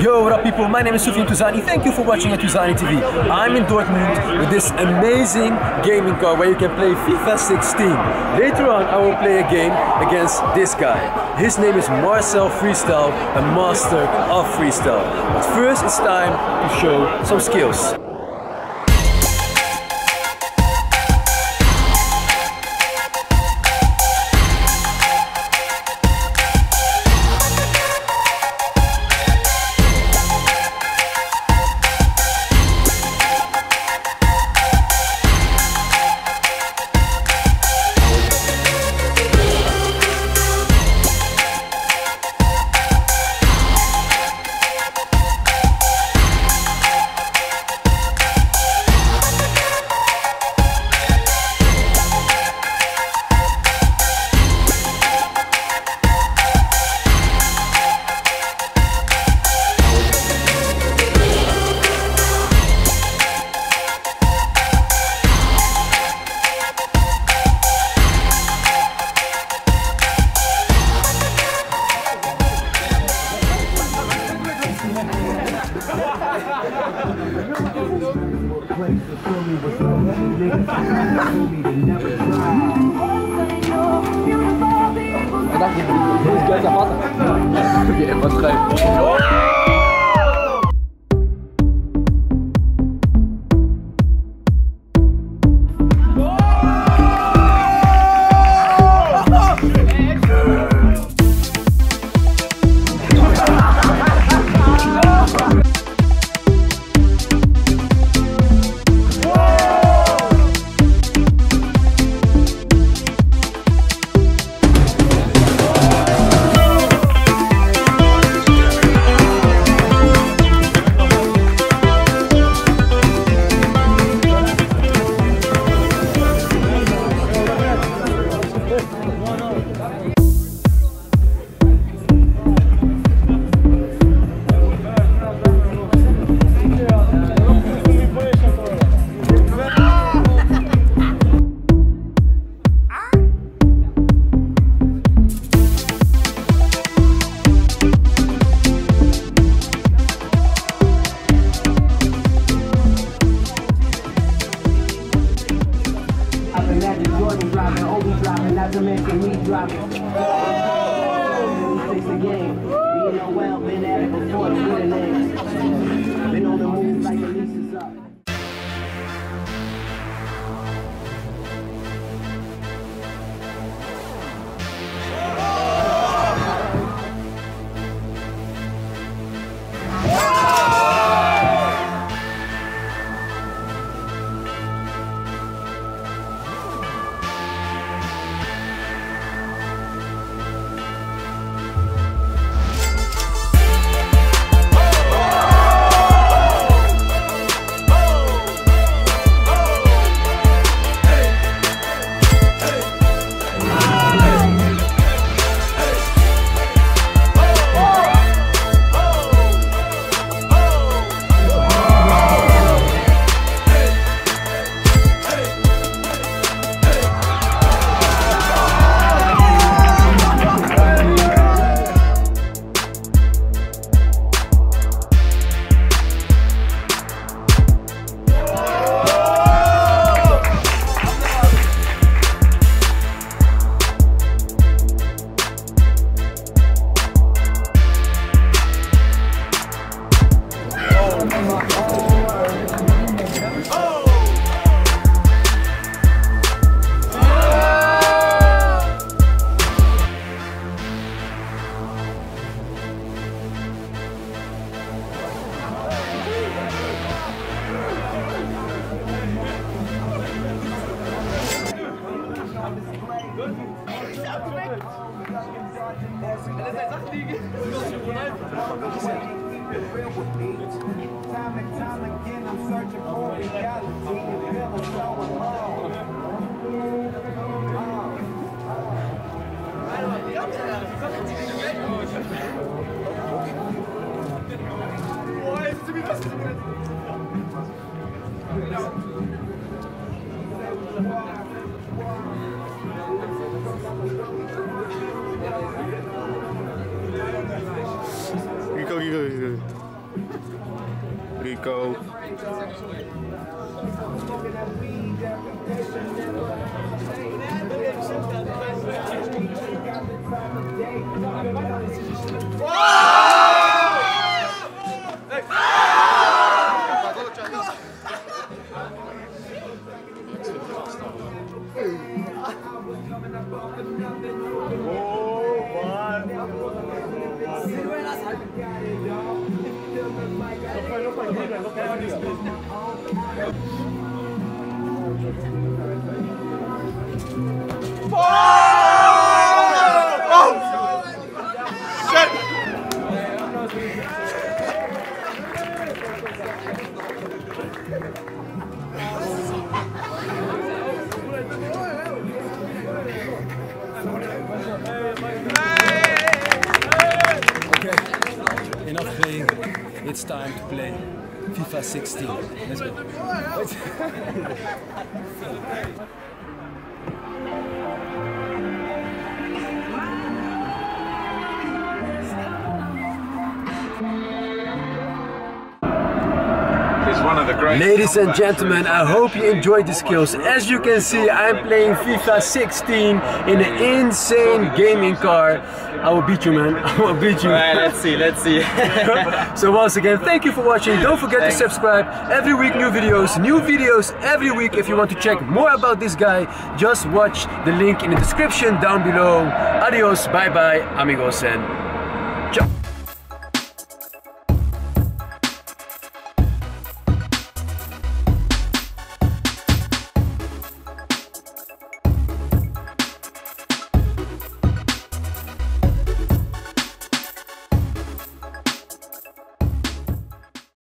Yo, what up people? My name is Soufiane Touzani, Thank you for watching at Touzani TV. I'm in Dortmund with this amazing gaming car where you can play FIFA 16. Later on I will play a game against this guy. His name is Marcel Freestyle, a master of freestyle. But first it's time to show some skills. Verdammt, das ist gleich der Vater. Wir übertreiben. Time and time again, I'm searching for reality and feeling so alone. Ой, тебе нас не Rico. Okay, Yo puedo con el no. It's time to play FIFA 16. Let's go. Ladies and gentlemen, I hope you enjoyed the skills. As you can see, I'm playing FIFA 16 in an insane gaming car. I will beat you, man. I will beat you. Alright, let's see, let's see. so once again, thank you for watching. Don't forget to subscribe. Every week new videos, new videos every week. If you want to check more about this guy, just watch the link in the description down below. Adios, bye bye, amigos, and